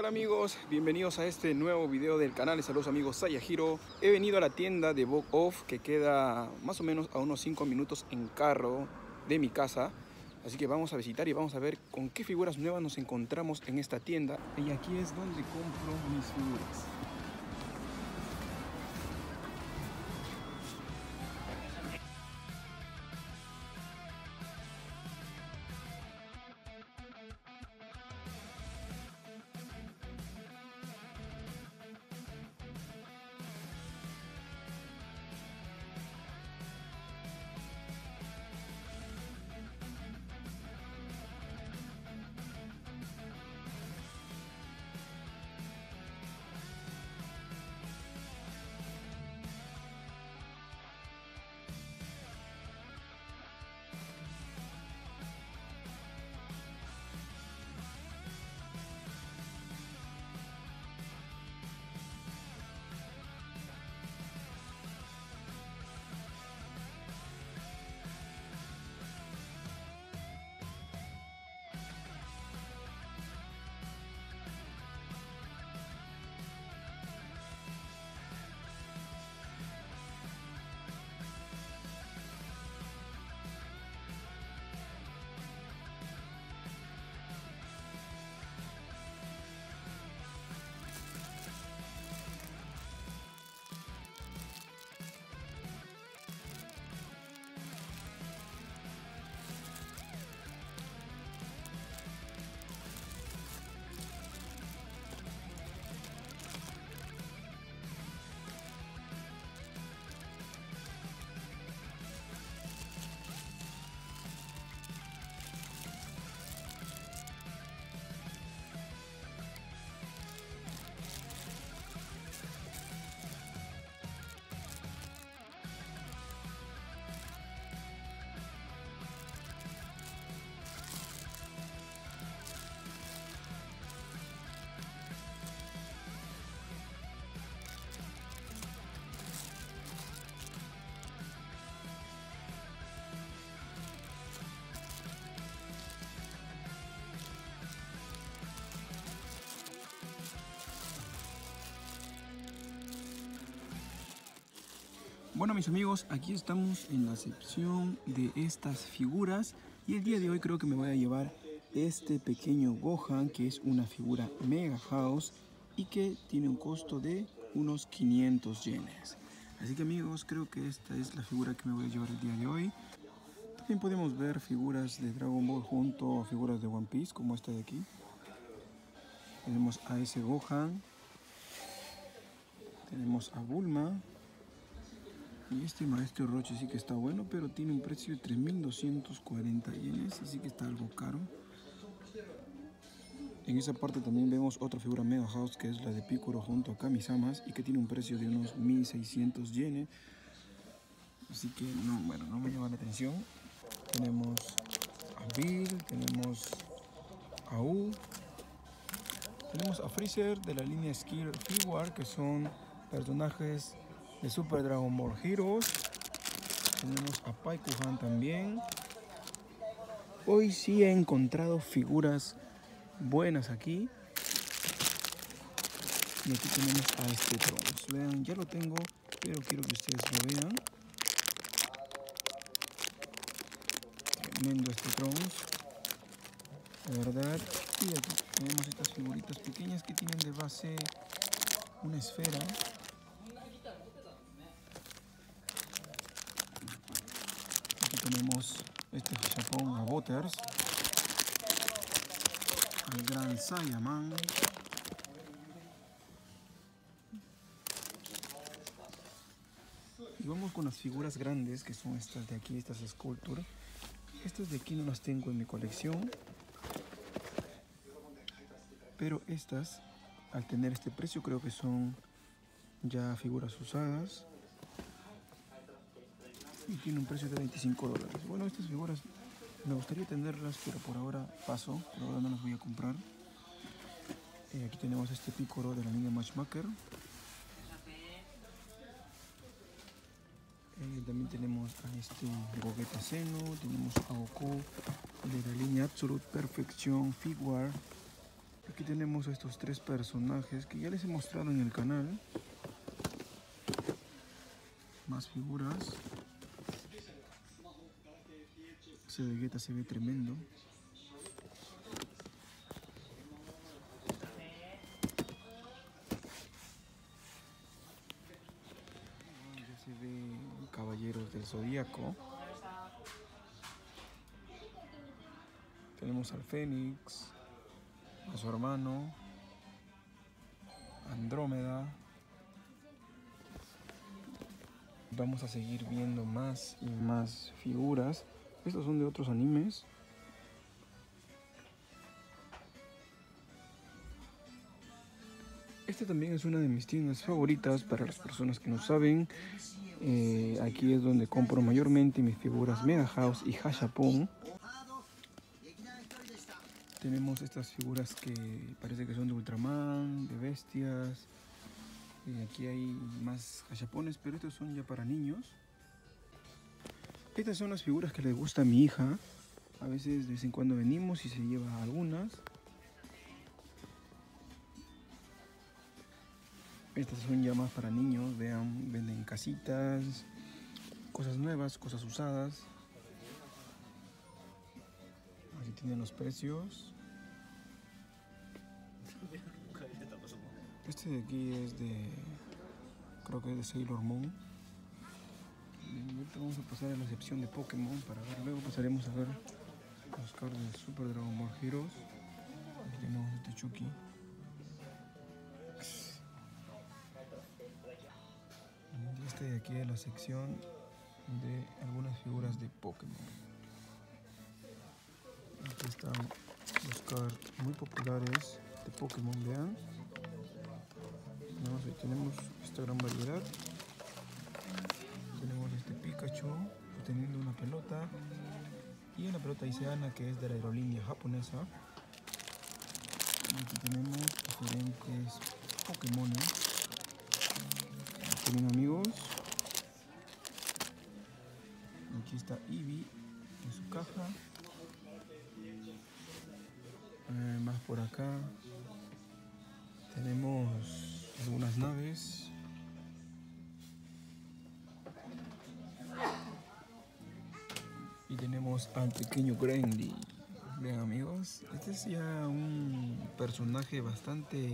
tal amigos? Bienvenidos a este nuevo video del canal. Saludos amigos Sayahiro. He venido a la tienda de Book Off que queda más o menos a unos 5 minutos en carro de mi casa. Así que vamos a visitar y vamos a ver con qué figuras nuevas nos encontramos en esta tienda. Y aquí es donde compro mis figuras. Bueno mis amigos, aquí estamos en la sección de estas figuras y el día de hoy creo que me voy a llevar este pequeño Gohan que es una figura Mega House y que tiene un costo de unos 500 yenes. Así que amigos, creo que esta es la figura que me voy a llevar el día de hoy. También podemos ver figuras de Dragon Ball junto a figuras de One Piece como esta de aquí. Tenemos a ese Gohan. Tenemos a Bulma. Este maestro Roche sí que está bueno, pero tiene un precio de 3.240 yenes, así que está algo caro. En esa parte también vemos otra figura Mega House que es la de Piccolo junto a Kamisamas y que tiene un precio de unos 1.600 yenes. Así que no, bueno, no me llama la atención. Tenemos a Bill, tenemos a U, tenemos a Freezer de la línea Skill Figuar que son personajes de Super Dragon Ball Heroes. Tenemos a Paikuhan también. Hoy sí he encontrado figuras buenas aquí. Y aquí tenemos a este Trunks. Vean, ya lo tengo, pero quiero que ustedes lo vean. Tremendo este Trunks. De verdad. Y aquí tenemos estas figuritas pequeñas que tienen de base una esfera. Tenemos este Japón a Butters. El gran Saiyaman. Y vamos con las figuras grandes que son estas de aquí, estas Sculpture. Estas de aquí no las tengo en mi colección. Pero estas, al tener este precio, creo que son ya figuras usadas. Y tiene un precio de 25 dólares. Bueno, estas figuras me gustaría tenerlas, pero por ahora paso. Por ahora no las voy a comprar. Eh, aquí tenemos este pícoro de la línea Matchmaker. Eh, también tenemos a este Gogeta Seno, tenemos a Goku de la línea Absolute Perfección Figure. Aquí tenemos a estos tres personajes que ya les he mostrado en el canal. Más figuras. Ese Vegeta se ve tremendo. Ya se ve Caballeros del Zodíaco. Tenemos al Fénix, a su hermano, Andrómeda. Vamos a seguir viendo más y más figuras. Estos son de otros animes. Este también es una de mis tiendas favoritas para las personas que no saben. Eh, aquí es donde compro mayormente mis figuras Mega House y Hashapon. Tenemos estas figuras que parece que son de Ultraman, de bestias. Y aquí hay más Hashapones, pero estos son ya para niños. Estas son las figuras que le gusta a mi hija. A veces de vez en cuando venimos y se lleva algunas. Estas son ya más para niños, vean, venden casitas, cosas nuevas, cosas usadas. Aquí tienen los precios. Este de aquí es de, creo que es de Sailor Moon. Ahorita vamos a pasar a la sección de Pokémon para ver, luego pasaremos a ver los cards de Super Dragon Ball Heroes. Aquí tenemos este Chucky. Este de aquí es la sección de algunas figuras de Pokémon. Aquí están los cards muy populares de Pokémon, vean. Ahí tenemos esta gran variedad. Pikachu una pelota. Y en la pelota dice Ana que es de la aerolínea japonesa. Aquí tenemos diferentes Pokémon. Tienen amigos. Aquí está Eevee en su caja. Eh, más por acá. Tenemos algunas naves. Tenemos al pequeño Grandy. Vean amigos, este es ya un personaje bastante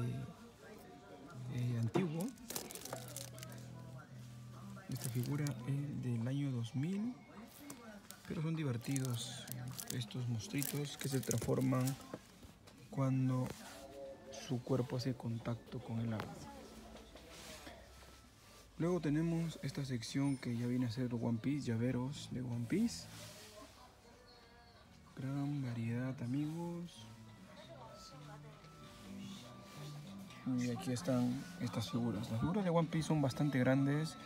eh, antiguo. Esta figura es del año 2000, pero son divertidos estos monstruitos que se transforman cuando su cuerpo hace contacto con el agua. Luego tenemos esta sección que ya viene a ser One Piece, llaveros de One Piece. Gran variedad amigos. Y aquí están estas figuras. Las figuras de One Piece son bastante grandes.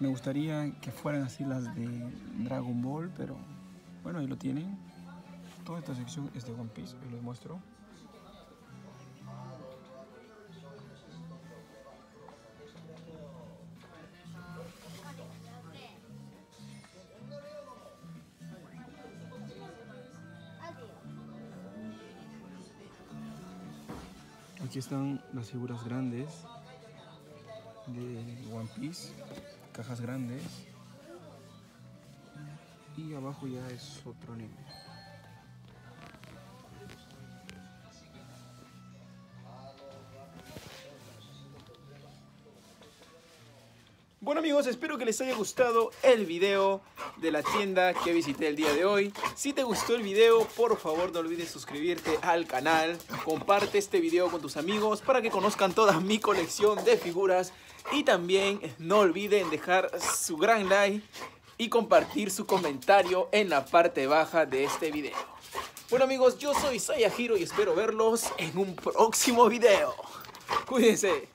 Me gustaría que fueran así las de Dragon Ball, pero bueno, ahí lo tienen. Toda esta sección es de One Piece, y les muestro. Aquí están las figuras grandes de One Piece, cajas grandes. Y abajo ya es otro nivel. Bueno amigos, espero que les haya gustado el video de la tienda que visité el día de hoy. Si te gustó el video, por favor no olvides suscribirte al canal. Comparte este video con tus amigos para que conozcan toda mi colección de figuras. Y también no olviden dejar su gran like y compartir su comentario en la parte baja de este video. Bueno amigos, yo soy Sayahiro y espero verlos en un próximo video. Cuídense.